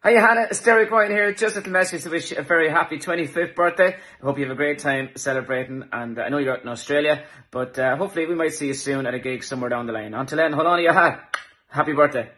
Hi Hannah, it's Derek Ryan here. Just a little message to wish you a very happy 25th birthday. I hope you have a great time celebrating and uh, I know you're out in Australia, but uh, hopefully we might see you soon at a gig somewhere down the line. Until then, hold on to your hat. Happy birthday.